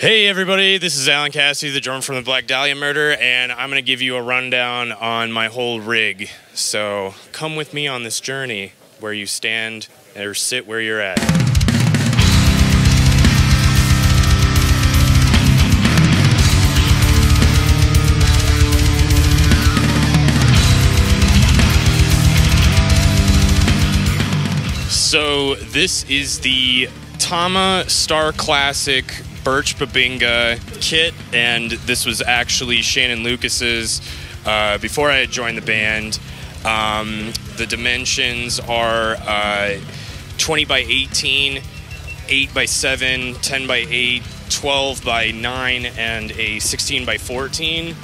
Hey everybody, this is Alan Cassidy, the drummer from the Black Dahlia Murder, and I'm going to give you a rundown on my whole rig. So come with me on this journey where you stand or sit where you're at. So this is the Tama Star Classic Birch Bubinga kit, and this was actually Shannon Lucas's uh, before I had joined the band. Um, the dimensions are uh, 20 by 18, 8 by 7, 10 by 8, 12 by 9, and a 16 by 14.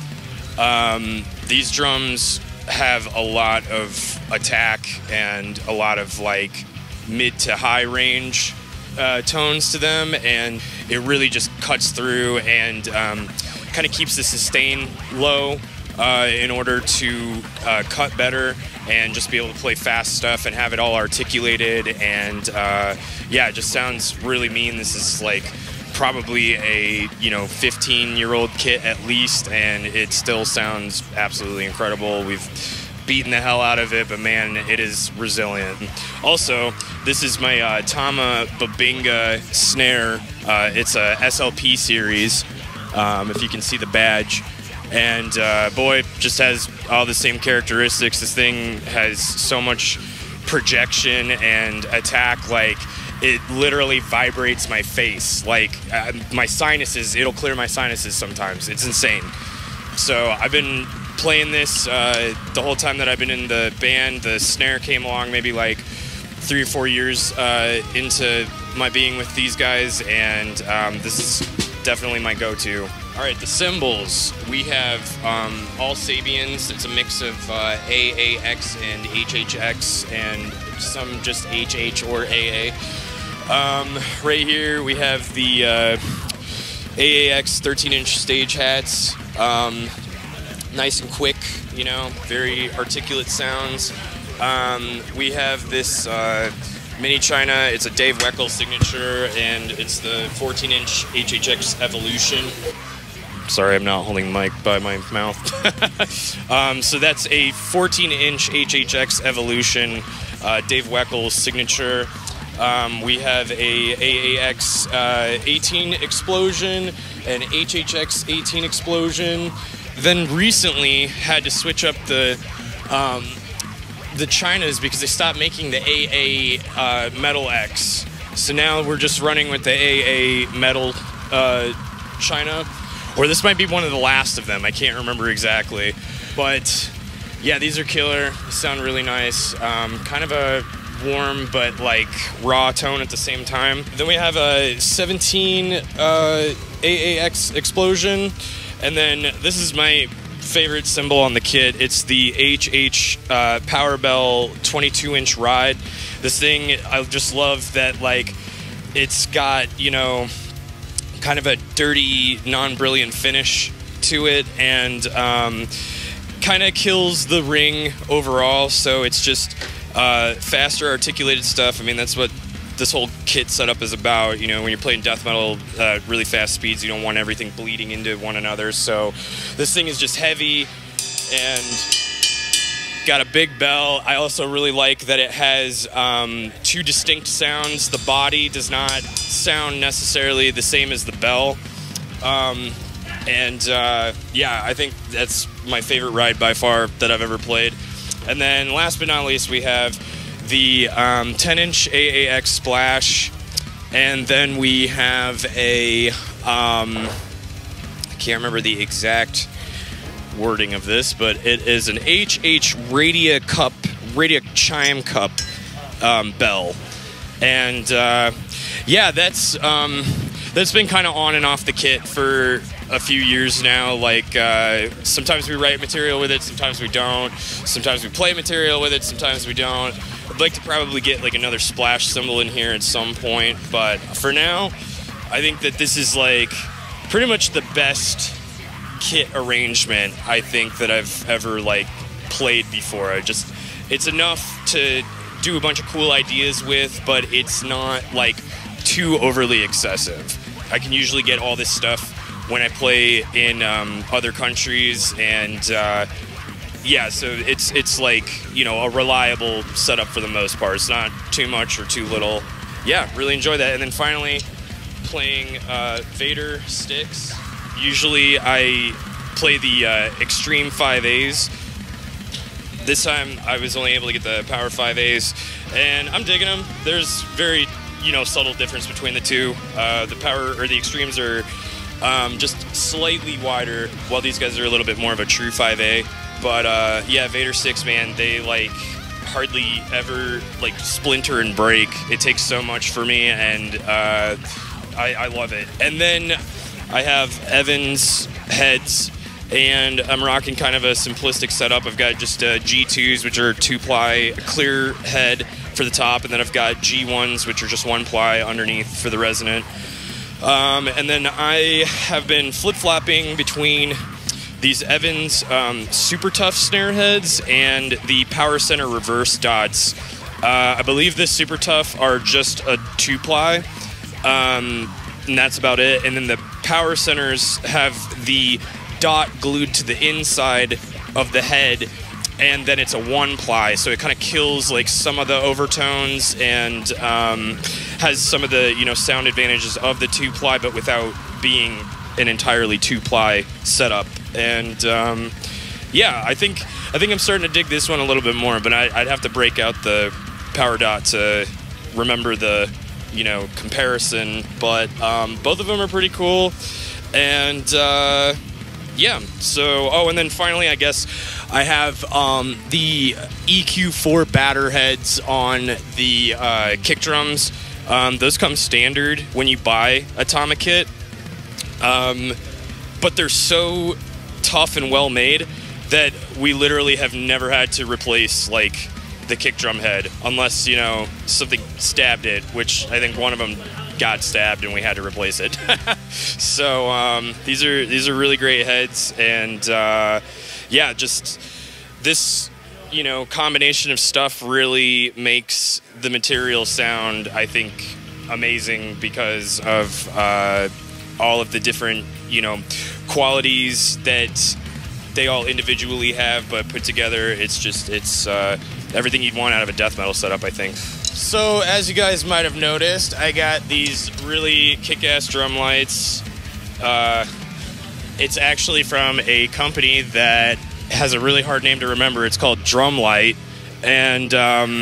Um, these drums have a lot of attack and a lot of like mid to high range uh, tones to them, and it really just cuts through and um, kind of keeps the sustain low uh, in order to uh, cut better and just be able to play fast stuff and have it all articulated. And uh, yeah, it just sounds really mean. This is like probably a you know 15 year old kit at least, and it still sounds absolutely incredible. We've beating the hell out of it, but man, it is resilient. Also, this is my uh, Tama Bubinga snare. Uh, it's a SLP series, um, if you can see the badge. And uh, boy, just has all the same characteristics. This thing has so much projection and attack. Like, it literally vibrates my face. Like, uh, my sinuses, it'll clear my sinuses sometimes. It's insane. So, I've been playing this uh, the whole time that I've been in the band. The snare came along maybe like three or four years uh, into my being with these guys, and um, this is definitely my go-to. All right, the cymbals. We have um, all Sabians. It's a mix of uh, AAX and HHX, and some just HH or AA. Um, right here we have the uh, AAX 13-inch stage hats. Um, nice and quick, you know, very articulate sounds. Um, we have this uh, Mini China. It's a Dave Weckl signature, and it's the 14-inch HHX Evolution. Sorry, I'm not holding the mic by my mouth. um, so that's a 14-inch HHX Evolution, uh, Dave Weckl signature. Um, we have a AAX uh, 18 Explosion, an HHX 18 Explosion, then recently had to switch up the um, the Chinas because they stopped making the AA uh, Metal X. So now we're just running with the AA Metal uh, China, or this might be one of the last of them. I can't remember exactly, but yeah, these are killer. They sound really nice. Um, kind of a warm but like raw tone at the same time. Then we have a 17 uh, AAX Explosion. And then this is my favorite cymbal on the kit. It's the HH uh, Power Bell 22 inch ride. This thing, I just love that, like, it's got, you know, kind of a dirty, non brilliant finish to it and um, kind of kills the ring overall. So it's just uh, faster, articulated stuff. I mean, that's what this whole kit setup is about. You know, when you're playing death metal, uh, really fast speeds, you don't want everything bleeding into one another. So this thing is just heavy and got a big bell. I also really like that it has um, two distinct sounds. The body does not sound necessarily the same as the bell. Um, and uh, yeah, I think that's my favorite ride by far that I've ever played. And then last but not least, we have the um, 10 inch AAX splash, and then we have a um, I can't remember the exact wording of this, but it is an HH Radia Cup, Radia Chime Cup um, bell, and uh, yeah, that's um, that's been kind of on and off the kit for a few years now. Like uh, sometimes we write material with it, sometimes we don't. Sometimes we play material with it, sometimes we don't. I'd like to probably get like another splash cymbal in here at some point, but for now, I think that this is like pretty much the best kit arrangement I think that I've ever like played before. I just it's enough to do a bunch of cool ideas with, but it's not like too overly excessive. I can usually get all this stuff when I play in um, other countries, and uh, yeah, so it's it's like you know a reliable setup for the most part. It's not too much or too little. Yeah, really enjoy that. And then finally, playing uh, Vater sticks. Usually, I play the uh, Extreme 5As. This time, I was only able to get the Power 5As, and I'm digging them. There's very you know subtle difference between the two. Uh, the Power or the Extremes are um, just slightly wider, while these guys are a little bit more of a true 5A. But uh, yeah, Vater Six, man, they like hardly ever like splinter and break. It takes so much for me, and uh, I, I love it. And then I have Evans heads, and I'm rocking kind of a simplistic setup. I've got just uh, G2s, which are two ply clear head for the top, and then I've got G1s, which are just one ply underneath for the resonant. Um, and then I have been flip flopping between these Evans um, super tough snare heads and the Power Center reverse dots. Uh, I believe the super tough are just a two ply, um, and that's about it. And then the Power Centers have the dot glued to the inside of the head and then it's a one ply, so it kind of kills like some of the overtones and um, has some of the you know sound advantages of the two ply, but without being an entirely two ply setup. And um, yeah, I think I think I'm starting to dig this one a little bit more, but I, would have to break out the power dot to remember the you know comparison. But um, both of them are pretty cool, and. Uh, yeah. So, oh, and then finally, I guess I have um, the EQ4 batter heads on the uh, kick drums. Um, those come standard when you buy a Tama kit, um, but they're so tough and well made that we literally have never had to replace like the kick drum head unless you know something stabbed it, which I think one of them got stabbed and we had to replace it. so um, these are these are really great heads, and uh, yeah, just this you know combination of stuff really makes the material sound. I think amazing because of uh, all of the different you know qualities that they all individually have, but put together, it's just it's uh, everything you'd want out of a death metal setup. I think. So as you guys might have noticed, I got these really kick-ass drum lights. Uh, it's actually from a company that has a really hard name to remember. It's called Drumlite, and um,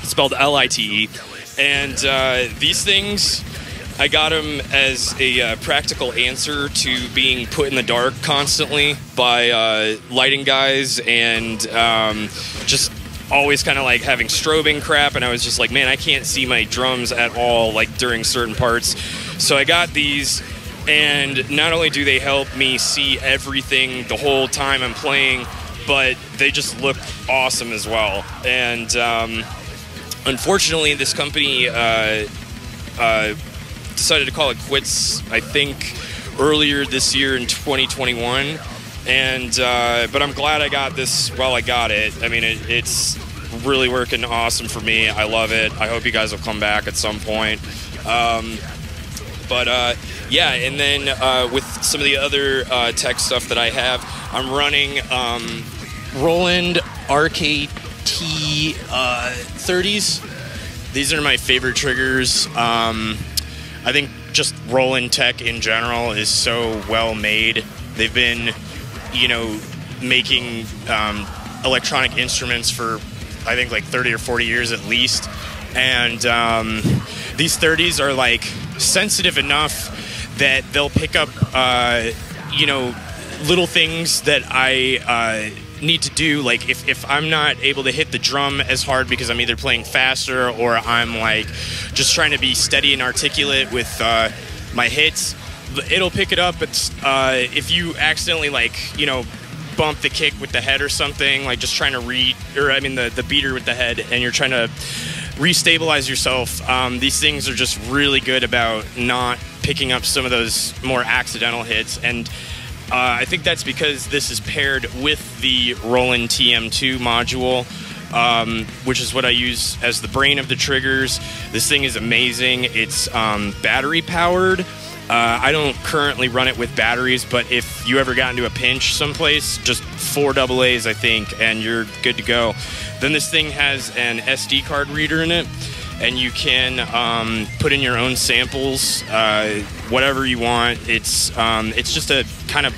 it's spelled L-I-T-E. And uh, these things, I got them as a uh, practical answer to being put in the dark constantly by uh, lighting guys and um, just always kind of like having strobing crap and I was just like man I can't see my drums at all like during certain parts. So I got these and not only do they help me see everything the whole time I'm playing but they just look awesome as well. And um, unfortunately this company uh, uh, decided to call it quits I think earlier this year in 2021 and uh, but I'm glad I got this while I got it. I mean, it, it's really working awesome for me. I love it. I hope you guys will come back at some point. Um, but uh, yeah, and then uh, with some of the other uh, tech stuff that I have, I'm running um, Roland RKT 30s. Uh, These are my favorite triggers. Um, I think just Roland tech in general is so well made. They've been you know, making um, electronic instruments for I think like 30 or 40 years at least. And um, these 30s are like sensitive enough that they'll pick up, uh, you know, little things that I uh, need to do. Like if, if I'm not able to hit the drum as hard because I'm either playing faster or I'm like just trying to be steady and articulate with uh, my hits it'll pick it up. But uh, if you accidentally like you know bump the kick with the head or something, like just trying to read or I mean the the beater with the head, and you're trying to restabilize yourself. Um, these things are just really good about not picking up some of those more accidental hits and. Uh, I think that's because this is paired with the Roland TM2 module, um, which is what I use as the brain of the triggers. This thing is amazing. It's um, battery powered, Uh, I don't currently run it with batteries, but if you ever got into a pinch someplace, just four double A's, I think, and you're good to go. Then this thing has an SD card reader in it, and you can um, put in your own samples, uh, whatever you want. It's um, it's just a kind of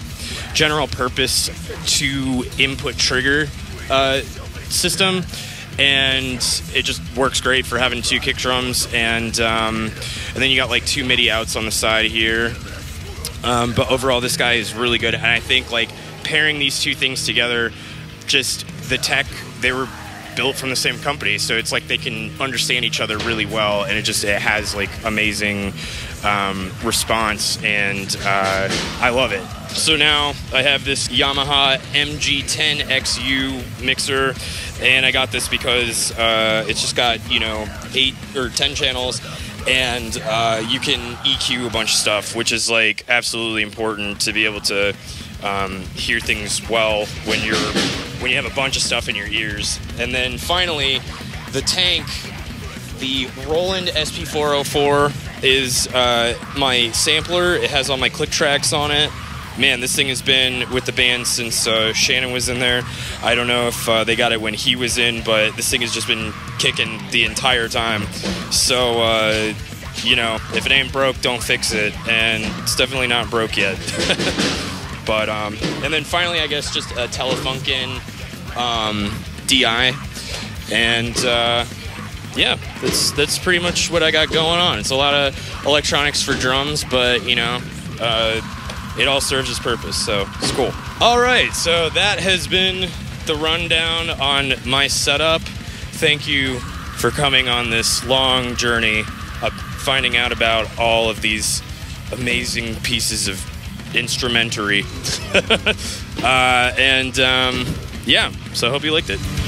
general purpose to input trigger uh, system and it just works great for having two kick drums. And um, and then you got like two MIDI outs on the side here. Um, but overall, this guy is really good, and I think like pairing these two things together, just the tech they were built from the same company, so it's like they can understand each other really well, and it just it has like amazing um, response, and uh, I love it. So now I have this Yamaha MG10XU mixer, and I got this because uh, it's just got you know eight or ten channels, and uh, you can EQ a bunch of stuff, which is like absolutely important to be able to um, hear things well when you're when you have a bunch of stuff in your ears. And then finally, the tank, the Roland SP404 is uh, my sampler. It has all my click tracks on it. Man, this thing has been with the band since uh, Shannon was in there. I don't know if uh, they got it when he was in, but this thing has just been kicking the entire time. So, uh, you know, if it ain't broke, don't fix it. And it's definitely not broke yet. But um, and then finally, I guess just a Telefunken um, DI, and uh, yeah, that's that's pretty much what I got going on. It's a lot of electronics for drums, but you know, uh, it all serves its purpose, so it's cool. All right, so that has been the rundown on my setup. Thank you for coming on this long journey of finding out about all of these amazing pieces of instrumentary. uh, and um, yeah, so I hope you liked it.